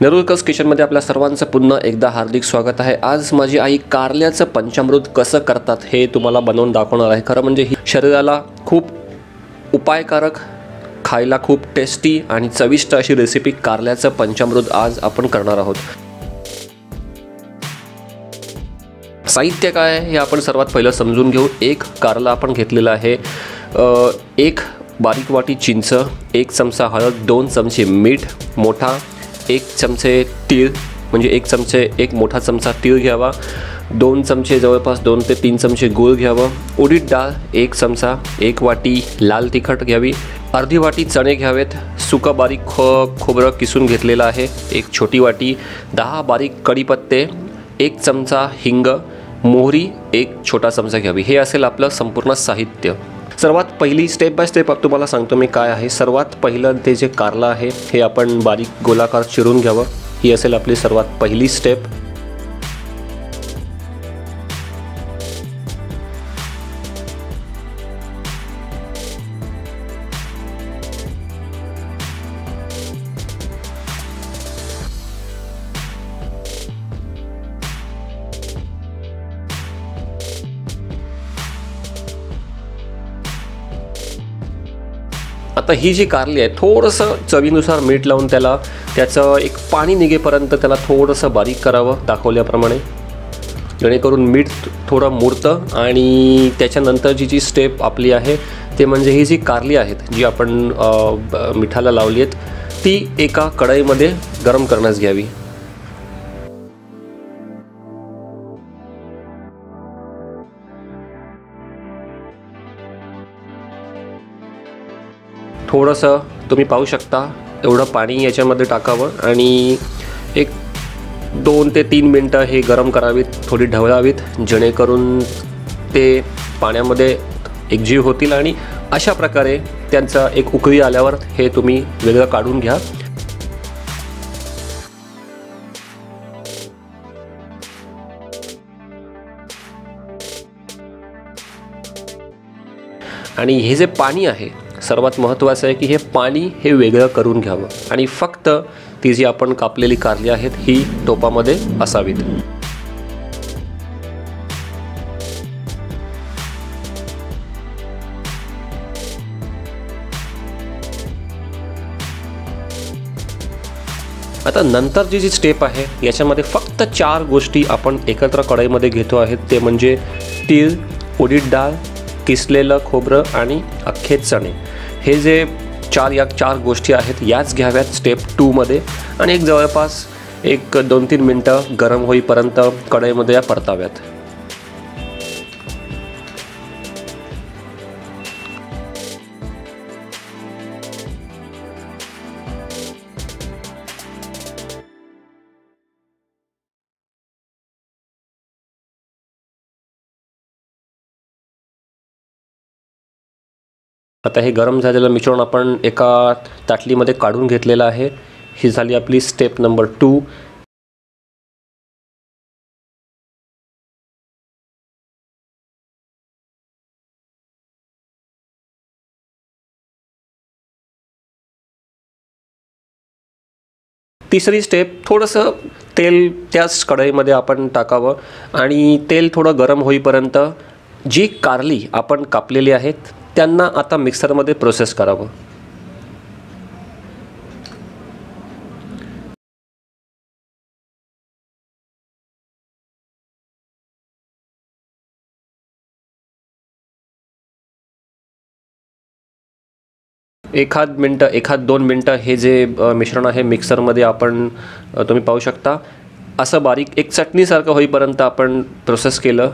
नेरुळकस किचनमध्ये आपल्या सर्वांचं पुन्हा एकदा हार्दिक स्वागत आहे. आज माझी आई कारल्याचं पंचामृत कसं करतात हे तुम्हाला बनवून दाखवणार आहे. खरं म्हणजे ही शरीराला खूप उपायकारक खायला खूप टेस्टी आणि चविष्ट अशी रेसिपी कारल्याचं पंचामृत आज आपण करणार आहोत. साहित्य काय आहे हे आपण सर्वात पहिलं समजून घेऊ. एक कारला आपण घेतलेला आहे एक बारीक वाटी चिंच एक चमचा हळद दोन चमचे मीठ मोठा एक चमचे तीळ म्हणजे एक चमचे एक मोठा चमचा तीळ घ्यावा. दोन चमचे जवळपास दोन ते तीन चमचे गूळ घ्यावं. उडीद डाळ एक चमचा एक वाटी लाल तिखट घ्यावी. अर्धी वाटी चणे घ्यावेत. सुकं बारीक खो खोबरं किसून घेतलेलं आहे. एक छोटी वाटी. दहा बारीक कढीपत्ते. एक चमचा हिंग. मोहरी एक छोटा चमचा घ्यावी. हे असेल आपलं संपूर्ण साहित्य. सर्वात पहिली स्टेप बाय स्टेप तुम्हाला सांगतो मी काय आहे. सर्वात पहिलं ते जे कारलं आहे हे आपण बारीक गोलाकार चिरून घ्यावं. ही असेल आपली सर्वात पहिली स्टेप आता ही जी कारली आहे थोडंसं चवीनुसार मीठ लावून त्याला त्याचं एक पाणी निघेपर्यंत त्याला थोडंसं बारीक करावं दाखवल्याप्रमाणे. जेणेकरून मीठ थोडं मुरतं आणि त्याच्यानंतर जी जी स्टेप आपली आहे ते म्हणजे ही जी कारली आहेत जी आपण मिठाला लावली आहेत ती एका कढईमध्ये गरम करण्यास घ्यावी. थोडंसं तुम्ही पाहू शकता एवढं पाणी याच्यामध्ये टाकावं आणि एक दोन ते तीन मिनटं हे गरम करावीत थोडी ढवळावीत जेणेकरून ते पाण्यामध्ये एकजीव होतील आणि अशा प्रकारे त्यांचा एक उकळी आल्यावर हे तुम्ही वेगळं काढून घ्या. आणि हे जे पाणी आहे सर्वात महत्त्वाचं आहे की हे पाणी हे वेगळं करून घ्यावं. आणि फक्त ती जी आपण कापलेली कारली आहेत ही टोपामध्ये असावीत. आता नंतरची जी स्टेप आहे याच्यामध्ये फक्त चार गोष्टी आपण एकत्र कढईमध्ये घेतो आहेत. ते म्हणजे तीळ उडीद डाळ किसलेलं खोबरं आणि अख्खे चणे. हे जे चार या चार गोष्टी आहेत याच घ्याव्यात स्टेप टूमध्ये आणि एक जवळपास एक दोन तीन मिनटं गरम होईपर्यंत कढईमध्ये या परताव्यात. आता हे गरम झालेलं मिश्रण आपण एका ताटलीमध्ये काढून घेतलेलं आहे. ही झाली आपली स्टेप नंबर टू तिसरी स्टेप थोडंसं तेल त्याच कढईमध्ये आपण टाकावं. आणि तेल थोडं गरम होईपर्यंत जी कारली आपण कापलेली आहेत त्यांना आता मिक्सरमध्ये प्रोसेस करावं. एखाद मिनटं एखाद दोन मिनटं हे जे मिश्रण आहे मिक्सरमध्ये आपण तुम्ही पाहू शकता. असं बारीक एक चटणीसारखं होईपर्यंत आपण प्रोसेस केलं.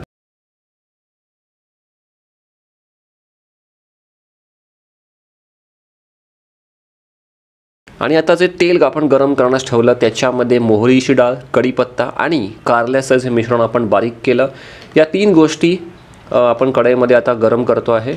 आणि आता जे तेल आपण गरम करण्यास ठेवलं त्याच्यामध्ये मोहरीची डाळ कढीपत्ता आणि कारल्याचं जे मिश्रण आपण बारीक केलं. या तीन गोष्टी आपण कढईमध्ये आता गरम करतो आहे.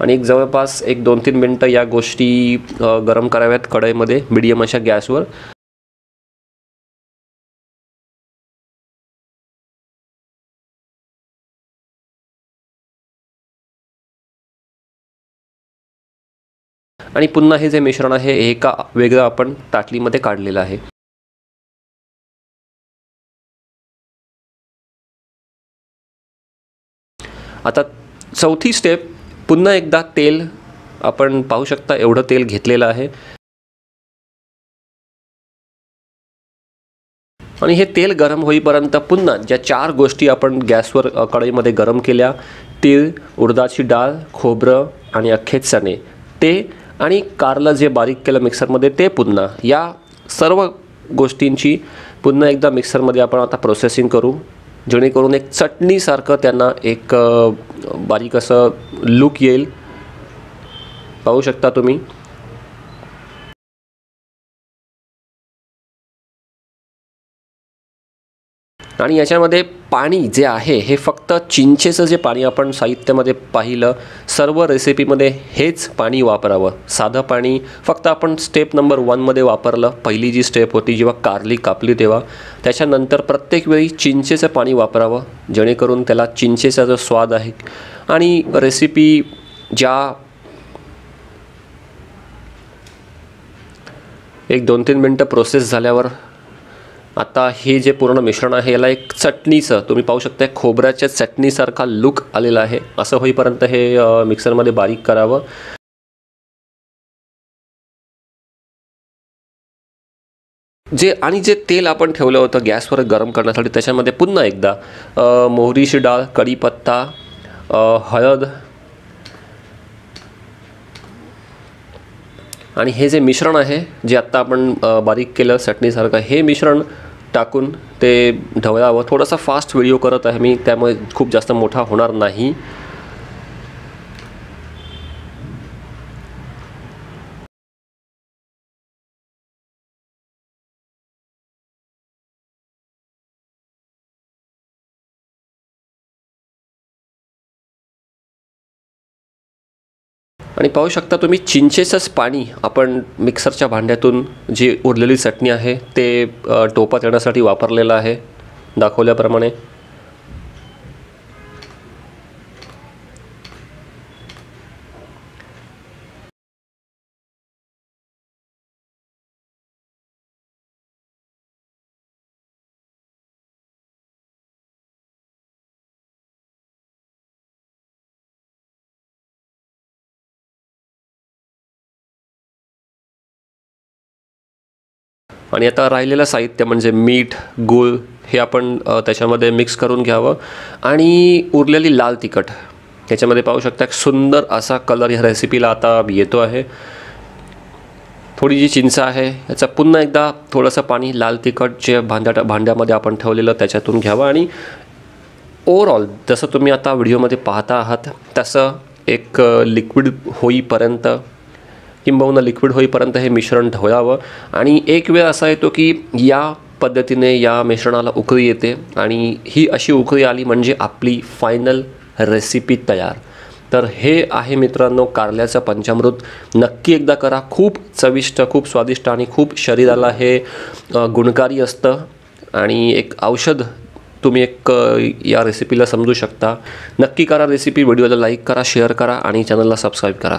आणि एक जवळपास एक दोन तीन मिनटं या गोष्टी गरम कराव्यात कढईमध्ये मिडियम अशा गॅसवर. आणि पुन्हा हे जे मिश्रण आहे हे एका वेगळं आपण ताटलीमध्ये काढलेलं आहे. आता चौथी स्टेप पुन्हा एकदा तेल आपण पाहू शकता एवढं तेल घेतलेलं आहे. आणि हे तेल गरम होईपर्यंत पुन्हा ज्या चार गोष्टी आपण गॅसवर कढईमध्ये गरम केल्या तीळ उडदाची डाळ खोबरं आणि अख्खे चणे ते आणि कारलं जे बारीक केलं मिक्सरमध्ये ते पुन्हा या सर्व गोष्टींची पुन्हा एकदा मिक्सरमध्ये आपण आता प्रोसेसिंग करू जेणेकरून एक चटणीसारखं त्यांना एक बारीक असं लुक येईल. पाहू शकता तुम्ही. आणि याच्यामध्ये पाणी जे आहे हे फक्त चिंचेचं जे पाणी आपण साहित्यामध्ये पाहिलं सर्व रेसिपीमध्ये हेच पाणी वापरावं. साधं पाणी फक्त आपण स्टेप नंबर वनमध्ये वापरलं पहिली जी स्टेप होती जेव्हा कारली कापली तेव्हा त्याच्यानंतर प्रत्येक वेळी चिंचेचं पाणी वापरावं जेणेकरून त्याला चिंचेचा जो स्वाद आहे. आणि रेसिपी ज्या एक दोन तीन मिनटं प्रोसेस झाल्यावर आता हे जे पूर्ण मिश्रण आहे याला एक चटणीचं तुम्ही पाहू शकता खोबऱ्याच्या चटणीसारखा लुक आलेला आहे. असं होईपर्यंत हे मिक्सरमध्ये बारीक करावं. जे आणि जे तेल आपण ठेवलं होतं गॅसवर गरम करण्यासाठी त्याच्यामध्ये पुन्हा एकदा मोहरीची डाळ कढीपत्ता हळद आणि हे जे मिश्रण आहे जे आत्ता आपण बारीक केलं चटणीसारखं हे मिश्रण टाकून ते ढवळावं. थोडासा फास्ट व्हिडिओ करत आहे मी त्यामुळे खूप जास्त मोठा होणार नाही. आणि पाहू शकता तुम्ही चिंचेचंच पाणी आपण मिक्सरच्या भांड्यातून जी उरलेली चटणी आहे ते टोपात येण्यासाठी वापरलेलं आहे दाखवल्याप्रमाणे. आणि आता राहिलेलं साहित्य म्हणजे मीठ गूळ हे आपण त्याच्यामध्ये मिक्स करून घ्यावं. आणि उरलेली लाल तिखट याच्यामध्ये पाहू शकता एक सुंदर असा कलर ह्या रेसिपीला आता येतो आहे. थोडी जी चिंच आहे याचा पुन्हा एकदा थोडंसं पाणी लाल तिखट जे भांड्या भांड्यामध्ये आपण ठेवलेलं त्याच्यातून घ्यावं. आणि ओवरऑल जसं तुम्ही आता व्हिडिओमध्ये पाहता आहात तसं एक लिक्विड होईपर्यंत किंबहुना लिक्विड होईपर्यंत हे मिश्रण ढवळावं आणि एक वेळ असा येतो की या पद्धतीने या मिश्रणाला उकळी येते आणि ही अशी उकळी आली म्हणजे आपली फायनल रेसिपी तयार. तर हे आहे मित्रांनो कारल्याचं पंचामृत. नक्की एकदा करा. खूप चविष्ट खूप स्वादिष्ट आणि खूप शरीराला हे गुणकारी असतं. आणि एक औषध तुम्ही एक या रेसिपीला समजू शकता. नक्की करा रेसिपी व्हिडिओला लाईक करा शेअर करा आणि चॅनलला सबस्क्राईब करा.